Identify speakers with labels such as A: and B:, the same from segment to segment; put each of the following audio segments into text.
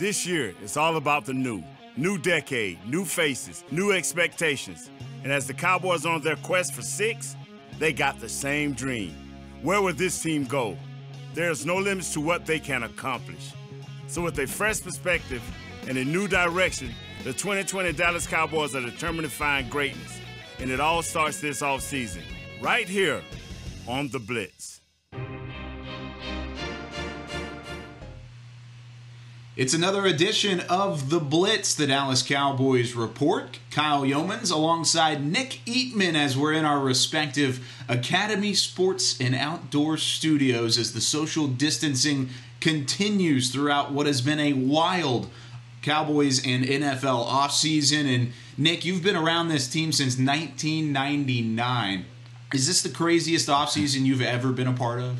A: This year, it's all about the new. New decade, new faces, new expectations. And as the Cowboys are on their quest for six, they got the same dream. Where would this team go? There's no limits to what they can accomplish. So, with a fresh perspective and a new direction, the 2020 Dallas Cowboys are determined to find greatness. And it all starts this offseason, right here on The Blitz.
B: It's another edition of The Blitz, the Dallas Cowboys report. Kyle Youmans alongside Nick Eatman as we're in our respective Academy Sports and Outdoor studios as the social distancing continues throughout what has been a wild Cowboys and NFL offseason. And Nick, you've been around this team since 1999. Is this the craziest offseason you've ever been a part of?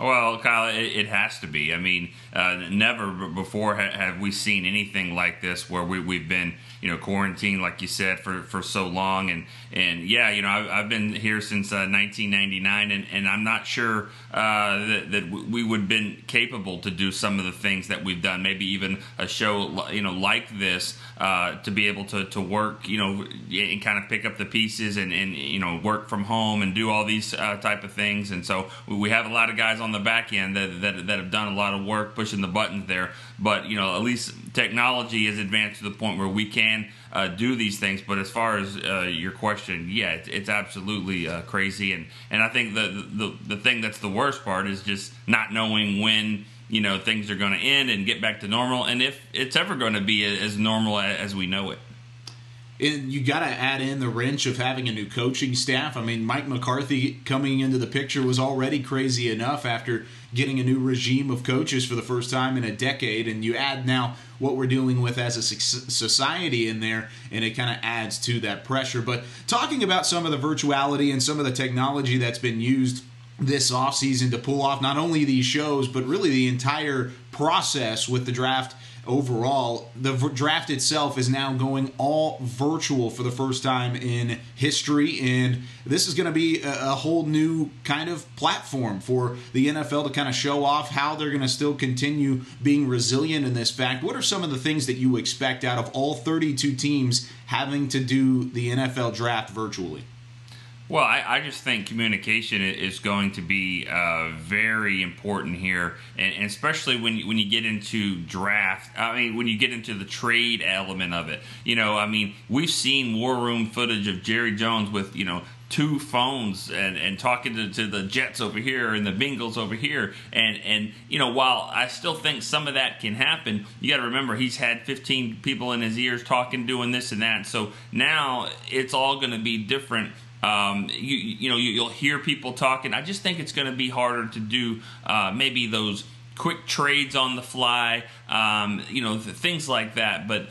C: Well, Kyle, it, it, has to be. I mean, uh, never before ha- have we seen anything like this where we, we've been, you know, quarantined, like you said, for, for so long. And, and yeah, you know, I've, I've been here since uh, 1999, and, and I'm not sure uh, that, that we would have been capable to do some of the things that we've done. Maybe even a show, you know, like this uh, to be able to, to work, you know, and kind of pick up the pieces and, and you know, work from home and do all these uh, type of things. And so we have a lot of guys on on the back end that, that, that have done a lot of work pushing the buttons there. But you know, at least technology is advanced to the point where we can uh, do these things. But as far as uh, your question, yeah, it's, it's absolutely uh, crazy. And and I think the, the the thing that's the worst part is just not knowing when you know things are going to end and get back to normal, and if it's ever going to be as normal as we know it.
B: And you got to add in the wrench of having a new coaching staff. I mean, Mike McCarthy coming into the picture was already crazy enough after getting a new regime of coaches for the first time in a decade. And you add now what we're dealing with as a society in there, and it kind of adds to that pressure. But talking about some of the virtuality and some of the technology that's been used this offseason to pull off not only these shows, but really the entire process with the draft overall. The draft itself is now going all virtual for the first time in history, and this is going to be a, a, whole new kind of platform for the NFL to kind of show off how they're going to still continue being resilient in this fact. What are some of the things that you expect out of all 32 teams having to do the NFL draft virtually?
C: Well, I, I, just think communication is going to be uh, very important here, and, and, especially when you, when you get into draft. I mean, when you get into the trade element of it. You know, I mean, we've seen war room footage of Jerry Jones with you know two phones and, and talking to, to the Jets over here and the Bengals over here. And, and, you know, while I still think some of that can happen, you got to remember he's had 15 people in his ears talking, doing this and that. So now it's all going to be different um, you, you know, you, will hear people talking. I just think it's going to be harder to do uh, maybe those quick trades on the fly, um, you know, things like that. But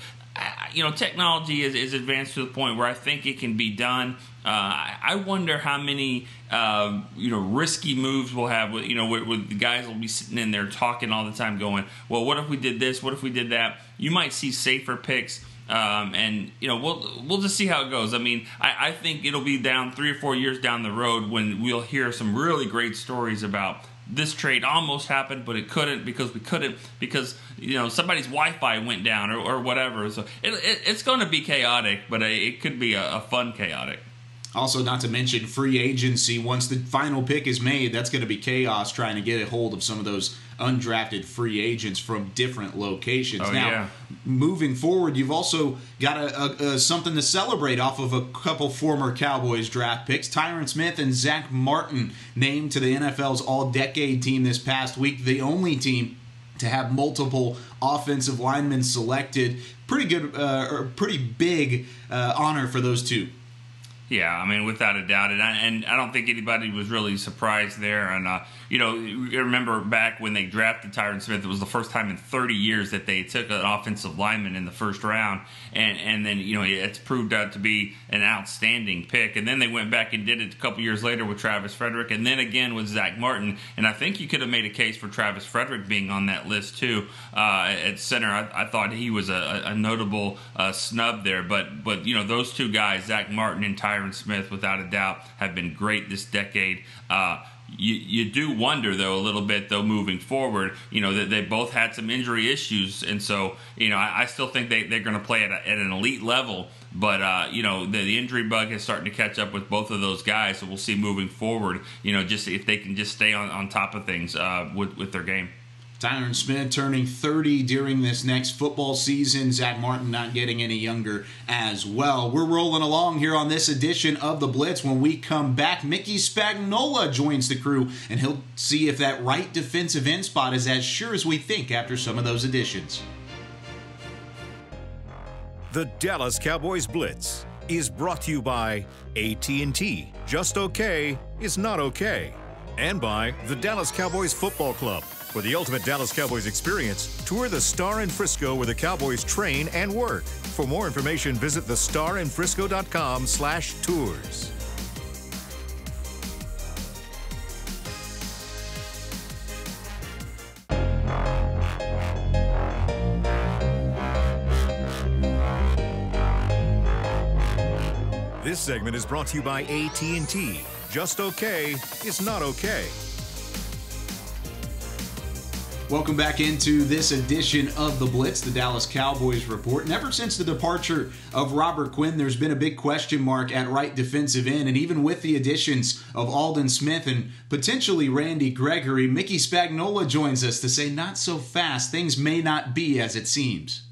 C: you know, technology is, is advanced to the point where I think it can be done. Uh, I wonder how many uh, you know risky moves we'll have. With, you know, where, where the guys will be sitting in there talking all the time, going, "Well, what if we did this? What if we did that?" You might see safer picks um, and you know we'll we'll just see how it goes. I mean, I, I think it'll be down three or four years down the road when we'll hear some really great stories about this trade almost happened, but it couldn't because we couldn't because you know somebody's Wi-Fi went down or, or whatever. So it, it, it's going to be chaotic, but it could be a, a fun chaotic.
B: Also, not to mention free agency. Once the final pick is made, that's going to be chaos trying to get a hold of some of those undrafted free agents from different locations.
C: Oh,
B: now,
C: yeah.
B: moving forward, you've also got a, a, a, something to celebrate off of a couple former Cowboys draft picks. Tyron Smith and Zack Martin named to the NFL's All Decade team this past week, the only team to have multiple offensive linemen selected. Pretty good, uh, or pretty big uh, honor for those two.
C: Yeah, I mean, without a doubt, and I, and I don't think anybody was really surprised there. And uh, you know, remember back when they drafted Tyron Smith, it was the first time in 30 years that they took an offensive lineman in the first round, and and then you know it's proved out to be an outstanding pick. And then they went back and did it a couple years later with Travis Frederick, and then again with Zack Martin. And I think you could have made a case for Travis Frederick being on that list too uh, at center. I, I, thought he was a, a notable uh, snub there, but but you know those two guys, Zack Martin and Tyron Tyron Smith, without a doubt, have been great this decade. Uh, you, you do wonder though a little bit though moving forward you know that they both had some injury issues and so you know i, I still think they, they're going to play at, a, at an elite level but uh, you know the, the, injury bug is starting to catch up with both of those guys so we'll see moving forward you know just if they can just stay on, on top of things uh, with, with their game
B: Tyron Smith turning 30 during this next football season. Zack Martin not getting any younger as well. We're rolling along here on this edition of The Blitz. When we come back, Mickey Spagnola joins the crew, and he'll see if that right defensive end spot is as sure as we think after some of those additions.
D: The Dallas Cowboys Blitz is brought to you by AT&T. Just okay is not okay. And by the Dallas Cowboys Football Club for the ultimate Dallas Cowboys experience, tour the Star in Frisco where the Cowboys train and work. For more information, visit thestarinfrisco.com slash tours. This segment is brought to you by AT&T. Just okay is not okay.
B: Welcome back into this edition of the Blitz, the Dallas Cowboys report. And ever since the departure of Robert Quinn, there's been a big question mark at right defensive end. And even with the additions of Aldon Smith and potentially Randy Gregory, Mickey Spagnola joins us to say, not so fast. Things may not be as it seems.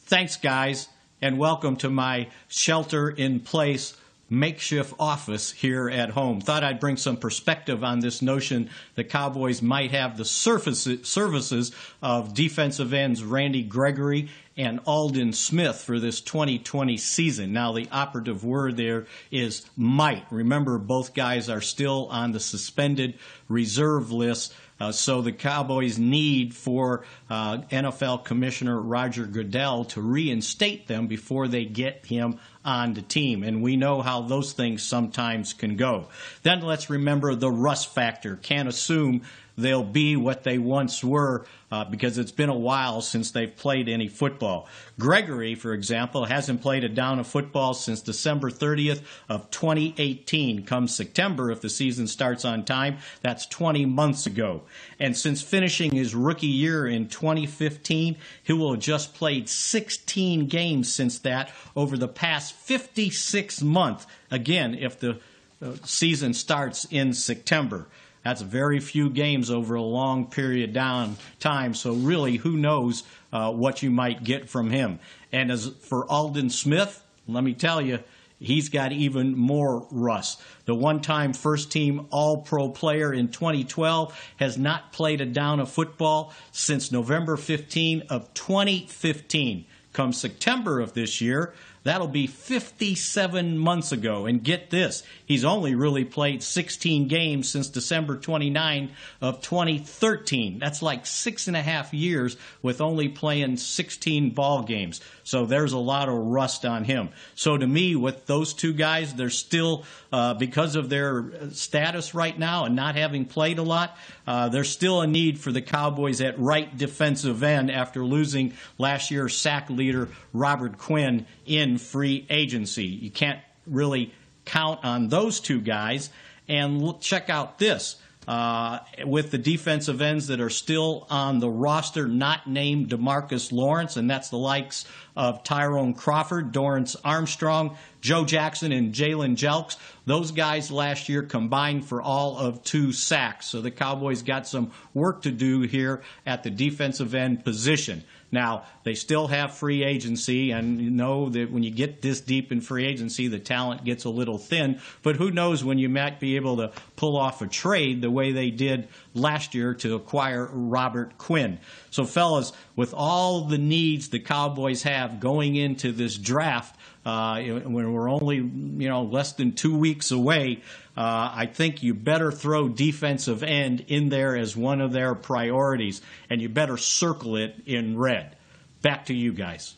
E: Thanks, guys, and welcome to my shelter in place makeshift office here at home. Thought I'd bring some perspective on this notion that Cowboys might have the surface, services of defensive ends Randy Gregory and Aldon Smith for this 2020 season. Now, the operative word there is might. Remember, both guys are still on the suspended reserve list. Uh, so the Cowboys need for uh, NFL Commissioner Roger Goodell to reinstate them before they get him on the team. And we know how those things sometimes can go. Then let's remember the rust factor. Can't assume they'll be what they once were uh, because it's been a while since they've played any football. Gregory, for example, hasn't played a down of football since December 30th of 2018. Come September, if the season starts on time, that's 20 months ago. And since finishing his rookie year in 2015, he will have just played 16 games since that over the past 56 months. Again, if the uh, season starts in September. That's very few games over a long period down time. So really, who knows uh, what you might get from him? And as for Aldon Smith, let me tell you, he's got even more rust. The one-time first-team All-Pro player in 2012 has not played a down of football since November 15 of 2015. Come September of this year, That'll be 57 months ago. And get this, he's only really played 16 games since December 29 of 2013. That's like six and a half years with only playing 16 ball games. So there's a lot of rust on him. So to me, with those two guys, they're still, uh, because of their status right now and not having played a lot, uh, there's still a need for the Cowboys at right defensive end after losing last year's sack leader Robert Quinn in free agency. You can't really count on those two guys. And check out this. Uh, with the defensive ends that are still on the roster, not named DeMarcus Lawrence, and that's the likes of Tyrone Crawford, Dorance Armstrong, Joe Jackson, and Jalen Jelks. Those guys last year combined for all of two sacks. So the Cowboys got some work to do here at the defensive end position. Now, they still have free agency, and you know that when you get this deep in free agency, the talent gets a little thin. But who knows when you might be able to pull off a trade the way they did last year to acquire Robert Quinn. So, fellas, with all the needs the Cowboys have going into this draft, uh, when we're only you know less than two weeks away, uh, I think you better throw defensive end in there as one of their priorities, and you better circle it in red. Back to you guys.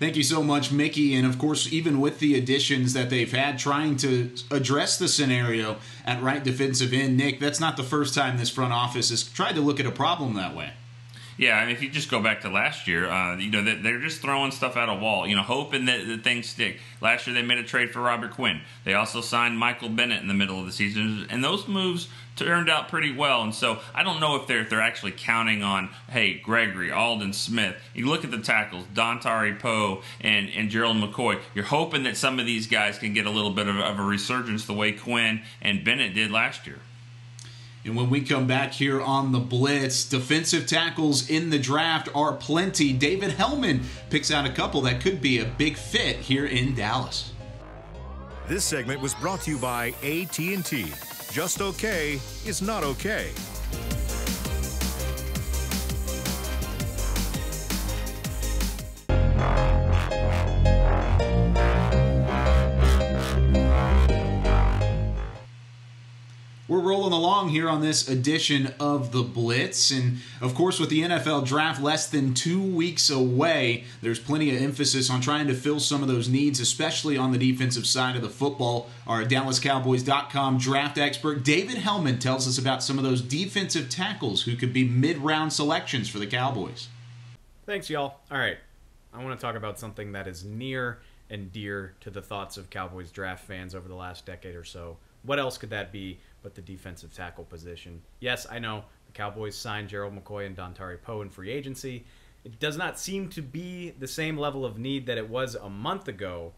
B: Thank you so much, Mickey. And of course, even with the additions that they've had trying to address the scenario at right defensive end, Nick, that's not the first time this front office has tried to look at a problem that way.
C: Yeah, mean, if you just go back to last year, uh, you know, they're just throwing stuff at a wall, you know, hoping that, that things stick. Last year, they made a trade for Robert Quinn. They also signed Michael Bennett in the middle of the season, and those moves turned out pretty well. And so I don't know if they're if they're actually counting on, hey, Gregory, Aldon Smith. You look at the tackles, Dontari Poe and, and Gerald McCoy. You're hoping that some of these guys can get a little bit of, of a resurgence the way Quinn and Bennett did last year.
B: And when we come back here on the Blitz, defensive tackles in the draft are plenty. David Helman picks out a couple that could be a big fit here in Dallas.
D: This segment was brought to you by AT&T. Just okay is not okay.
B: We're rolling along here on this edition of the Blitz. And of course, with the NFL draft less than two weeks away, there's plenty of emphasis on trying to fill some of those needs, especially on the defensive side of the football. Our DallasCowboys.com draft expert, David Helman, tells us about some of those defensive tackles who could be mid round selections for the Cowboys.
F: Thanks, y'all. All right. I want to talk about something that is near and dear to the thoughts of Cowboys draft fans over the last decade or so. What else could that be but the defensive tackle position. Yes, I know the Cowboys signed Gerald McCoy and Dontari Poe in free agency. It does not seem to be the same level of need that it was a month ago,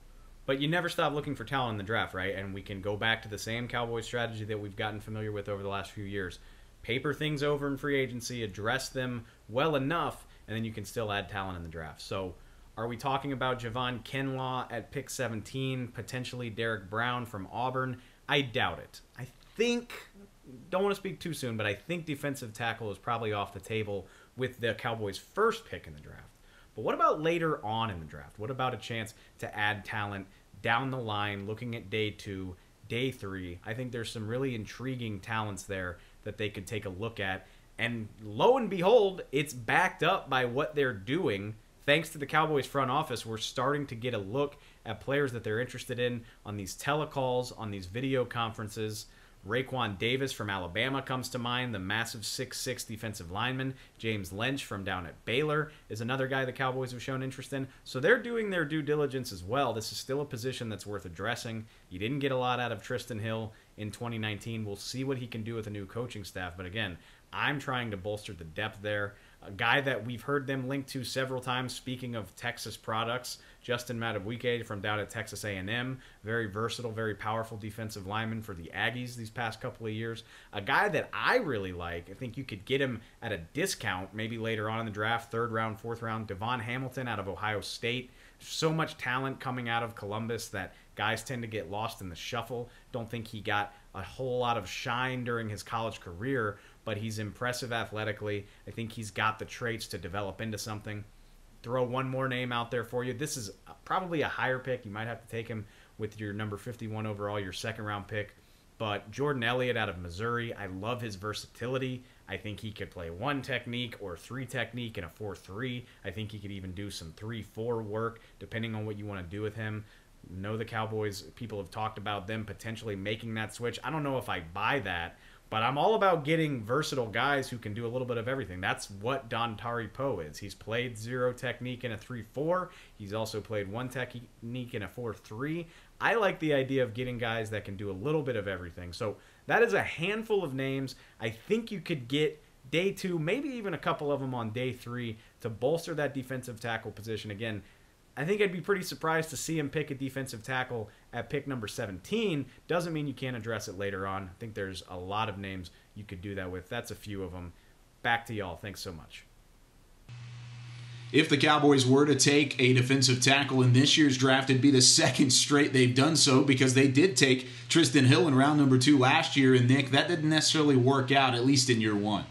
F: but you never stop looking for talent in the draft, right? And we can go back to the same Cowboy strategy that we've gotten familiar with over the last few years. Paper things over in free agency, address them well enough, and then you can still add talent in the draft. So, are we talking about Javon Kinlaw at pick 17, potentially Derrick Brown from Auburn? I doubt it. I think don't want to speak too soon, but I think defensive tackle is probably off the table with the Cowboys' first pick in the draft. But what about later on in the draft? What about a chance to add talent down the line, looking at day two, day three? I think there's some really intriguing talents there that they could take a look at. And lo and behold, it's backed up by what they're doing. Thanks to the Cowboys front office, we're starting to get a look at players that they're interested in on these telecalls, on these video conferences. Raekwon Davis from Alabama comes to mind, the massive six-six defensive lineman. James Lynch from down at Baylor is another guy the Cowboys have shown interest in. So they're doing their due diligence as well. This is still a position that's worth addressing. You didn't get a lot out of Trysten Hill in 2019. We'll see what he can do with a new coaching staff. But again, I'm trying to bolster the depth there a guy that we've heard them linked to several times. Speaking of Texas products, Justin Madubuike from down at Texas A&M, very versatile, very powerful defensive lineman for the Aggies these past couple of years. A guy that I really like. I think you could get him at a discount, maybe later on in the draft, third round, fourth round. DaVon Hamilton out of Ohio State. So much talent coming out of Columbus that guys tend to get lost in the shuffle. Don't think he got a whole lot of shine during his college career, but he's impressive athletically. I think he's got the traits to develop into something. Throw one more name out there for you. This is probably a higher pick. You might have to take him with your number 51 overall, your second round pick. But Jordan Elliott out of Missouri, I love his versatility. I think he could play one technique or three technique in a 4 3. I think he could even do some 3 4 work, depending on what you want to do with him. Know the Cowboys, people have talked about them potentially making that switch. I don't know if I buy that, but I'm all about getting versatile guys who can do a little bit of everything. That's what Dontari Poe is. He's played zero technique in a 3 4. He's also played one technique in a 4 3. I like the idea of getting guys that can do a little bit of everything. So that is a handful of names. I think you could get day two, maybe even a couple of them on day three to bolster that defensive tackle position. Again, I think I'd be pretty surprised to see him pick a defensive tackle at pick number 17. Doesn't mean you can't address it later on. I think there's a lot of names you could do that with. That's a few of them. Back to y'all. Thanks so much.
B: If the Cowboys were to take a defensive tackle in this year's draft, it'd be the second straight they've done so because they did take Trysten Hill in round number two last year. And Nick, that didn't necessarily work out, at least in year one.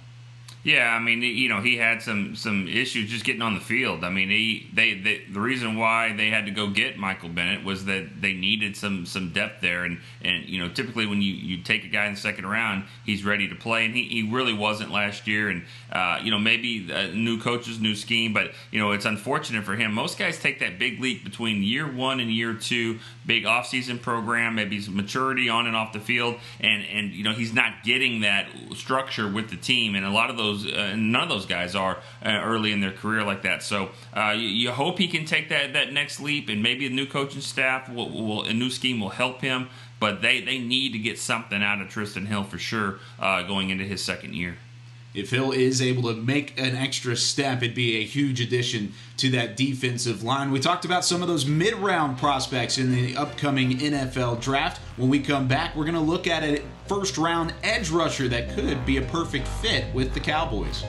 C: Yeah, I mean, you know, he had some some issues just getting on the field. I mean, he they, they the reason why they had to go get Michael Bennett was that they needed some some depth there, and and you know, typically when you you take a guy in the second round, he's ready to play, and he, he really wasn't last year, and uh, you know, maybe new coaches, new scheme, but you know, it's unfortunate for him. Most guys take that big leap between year one and year two big offseason program, maybe some maturity on and off the field, and and you know he's not getting that structure with the team, and a lot of those, uh, none of those guys are uh, early in their career like that. So uh, you, you, hope he can take that that next leap, and maybe a new coaching staff will, will a new scheme will help him. But they, they need to get something out of Trysten Hill for sure uh, going into his second year
B: if Hill is able to make an extra step, it'd be a huge addition to that defensive line. We talked about some of those mid round prospects in the upcoming NFL draft. When we come back, we're going to look at a first round edge rusher that could be a perfect fit with the Cowboys.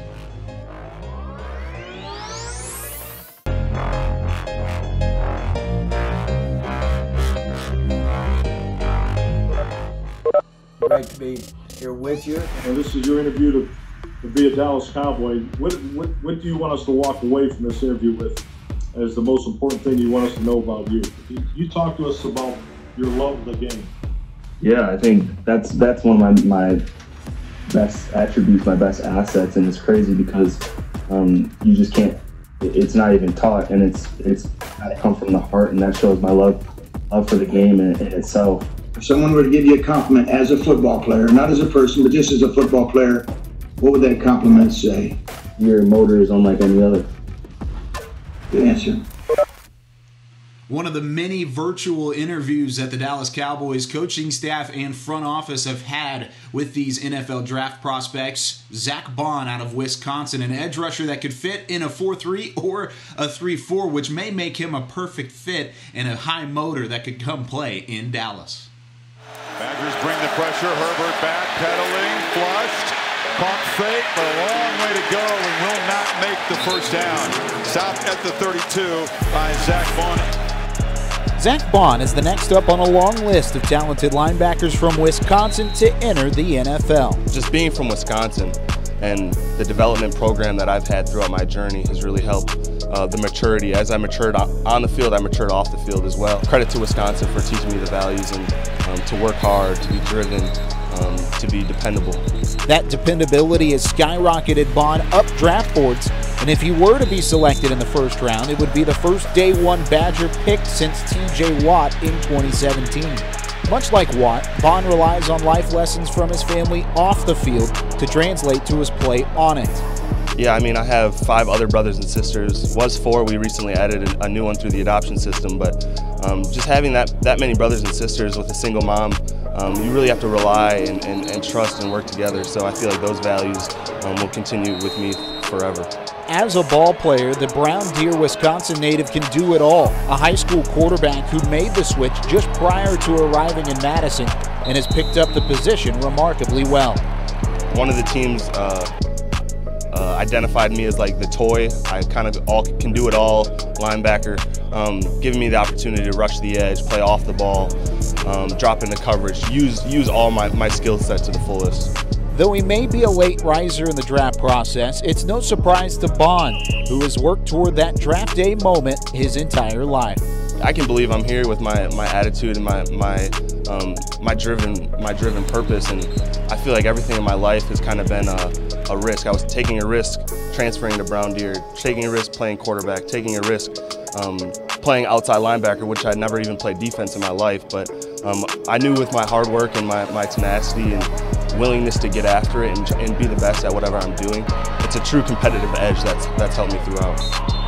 G: Great to be here with you.
H: And this is your interview to to be a Dallas Cowboy, what, what, what do you want us to walk away from this interview with as the most important thing you want us to know about you? You, you talk to us about your love of the game.
I: Yeah, I think that's that's one of my, my best attributes, my best assets, and it's crazy because um, you just can't. It's not even taught, and it's it's come from the heart, and that shows my love love for the game in, in itself.
G: If someone were to give you a compliment as a football player, not as a person, but just as a football player, what would that compliment say?
I: Your motor is unlike any other.
G: Good answer.
B: One of the many virtual interviews that the Dallas Cowboys coaching staff and front office have had with these NFL draft prospects. Zack Baun out of Wisconsin, an edge rusher that could fit in a 4 3 or a 3 4, which may make him a perfect fit and a high motor that could come play in Dallas.
J: Badgers bring the pressure. Herbert back, pedaling, flushed. Pump fake, but a long way to go and will not make the first down. Stopped at the 32 by Zack Baun.
K: Zack Baun is the next up on a long list of talented linebackers from Wisconsin to enter the NFL.
L: Just being from Wisconsin and the development program that I've had throughout my journey has really helped uh, the maturity. As I matured on the field, I matured off the field as well. Credit to Wisconsin for teaching me the values and um, to work hard, to be driven, um, to be dependable.
K: That dependability has skyrocketed Baun up draft boards, and if he were to be selected in the first round, it would be the first day one Badger pick since TJ Watt in 2017. Much like Watt, Baun relies on life lessons from his family off the field to translate to his play on it.
L: Yeah, I mean, I have five other brothers and sisters. Was four. We recently added a new one through the adoption system. But um, just having that that many brothers and sisters with a single mom, um, you really have to rely and, and, and, trust and work together. So I feel like those values um, will continue with me forever.
K: As a ball player, the Brown Deer, Wisconsin native can do it all. A high school quarterback who made the switch just prior to arriving in Madison and has picked up the position remarkably well.
L: One of the teams uh, uh, identified me as like the toy. I kind of all can do it all linebacker, um, giving me the opportunity to rush the edge, play off the ball, um, drop into coverage, use use all my, my skill set to the fullest.
K: Though he may be a late riser in the draft process, it's no surprise to Baun, who has worked toward that draft day moment his entire life.
L: I can believe I'm here with my, my attitude and my my um, my driven my driven purpose, and I feel like everything in my life has kind of been a, a risk. I was taking a risk transferring to Brown Deer, taking a risk playing quarterback, taking a risk um, playing outside linebacker, which I never even played defense in my life. But um, I knew with my hard work and my, my tenacity and willingness to get after it and, and be the best at whatever I'm doing, it's a true competitive edge that's that's helped me throughout.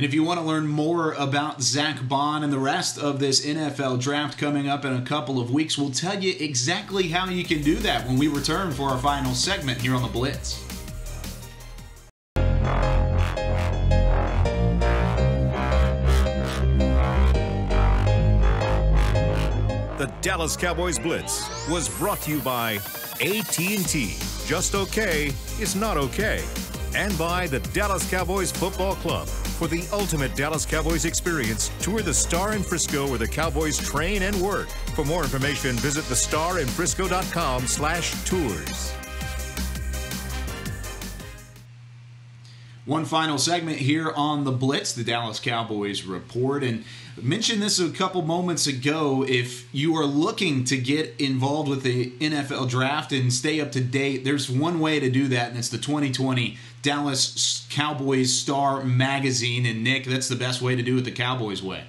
B: And if you want to learn more about Zack Baun and the rest of this NFL draft coming up in a couple of weeks, we'll tell you exactly how you can do that when we return for our final segment here on the Blitz.
D: Dallas Cowboys Blitz was brought to you by AT&T. Just okay is not okay. And by the Dallas Cowboys Football Club. For the ultimate Dallas Cowboys experience, tour the Star in Frisco where the Cowboys train and work. For more information, visit thestarinfrisco.com slash tours.
B: One final segment here on the Blitz, the Dallas Cowboys report. And mentioned this a couple moments ago. If you are looking to get involved with the NFL draft and stay up to date, there's one way to do that, and it's the 2020 Dallas Cowboys Star magazine. And Nick, that's the best way to do it the Cowboys way.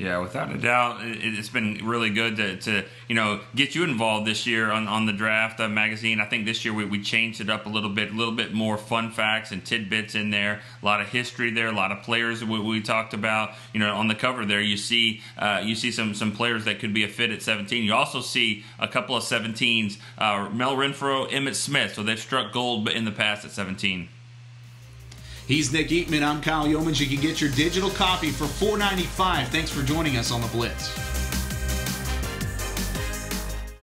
C: Yeah, without a doubt, it, has been really good to, to, you know get you involved this year on, on the draft uh, magazine. I think this year we, we changed it up a little bit, a little bit more fun facts and tidbits in there. A lot of history there, a lot of players we, we talked about. You know, on the cover there, you see uh, you see some some players that could be a fit at 17. You also see a couple of 17s, uh, Mel Renfro, Emmitt Smith. So they've struck gold in the past at 17.
B: He's Nick Eatman. I'm Kyle Youmans. You can get your digital copy for $4.95. Thanks for joining us on the Blitz.